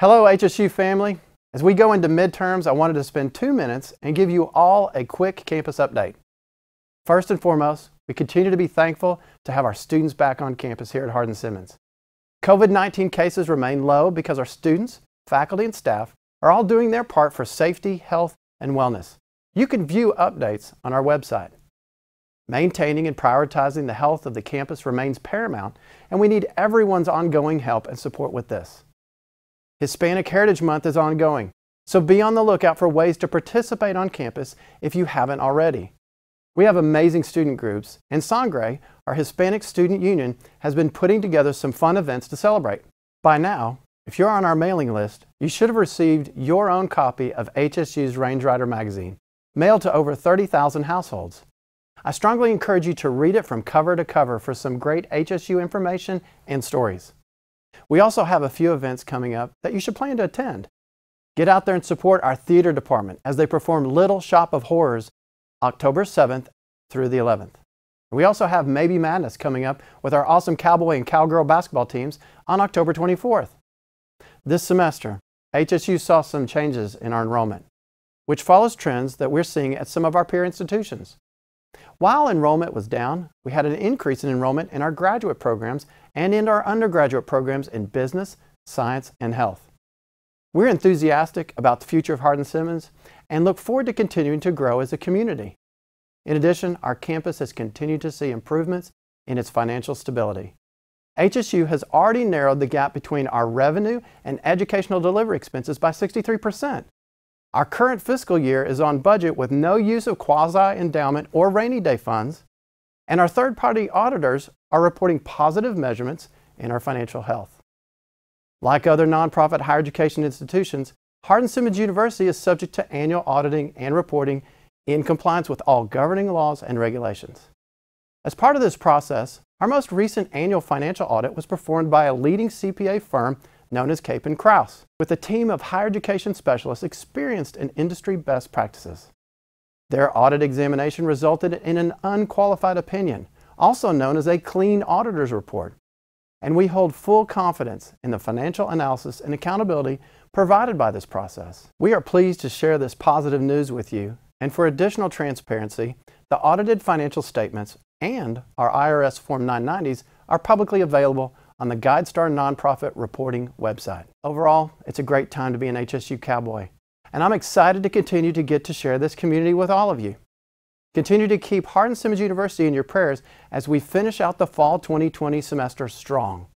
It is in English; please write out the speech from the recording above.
Hello, HSU family. As we go into midterms, I wanted to spend two minutes and give you all a quick campus update. First and foremost, we continue to be thankful to have our students back on campus here at Hardin Simmons. COVID 19 cases remain low because our students, faculty, and staff are all doing their part for safety, health, and wellness. You can view updates on our website. Maintaining and prioritizing the health of the campus remains paramount, and we need everyone's ongoing help and support with this. Hispanic Heritage Month is ongoing, so be on the lookout for ways to participate on campus if you haven't already. We have amazing student groups, and Sangre, our Hispanic Student Union, has been putting together some fun events to celebrate. By now, if you're on our mailing list, you should have received your own copy of HSU's Range Rider magazine, mailed to over 30,000 households. I strongly encourage you to read it from cover to cover for some great HSU information and stories. We also have a few events coming up that you should plan to attend. Get out there and support our theater department as they perform Little Shop of Horrors October 7th through the 11th. We also have Maybe Madness coming up with our awesome Cowboy and Cowgirl basketball teams on October 24th. This semester, HSU saw some changes in our enrollment, which follows trends that we're seeing at some of our peer institutions. While enrollment was down, we had an increase in enrollment in our graduate programs and in our undergraduate programs in business, science, and health. We're enthusiastic about the future of Hardin Simmons and look forward to continuing to grow as a community. In addition, our campus has continued to see improvements in its financial stability. HSU has already narrowed the gap between our revenue and educational delivery expenses by 63%. Our current fiscal year is on budget with no use of quasi-endowment or rainy day funds, and our third-party auditors are reporting positive measurements in our financial health. Like other nonprofit higher education institutions, Hardin Simmons University is subject to annual auditing and reporting in compliance with all governing laws and regulations. As part of this process, our most recent annual financial audit was performed by a leading CPA firm known as CapinCrouse, with a team of higher education specialists experienced in industry best practices. Their audit examination resulted in an unqualified opinion, also known as a clean auditor's report. And we hold full confidence in the financial analysis and accountability provided by this process. We are pleased to share this positive news with you, and for additional transparency, the audited financial statements and our IRS Form 990s are publicly available on the GuideStar Nonprofit Reporting website. Overall, it's a great time to be an HSU Cowboy, and I'm excited to continue to get to share this community with all of you. Continue to keep Hardin Simmons University in your prayers as we finish out the fall 2020 semester strong.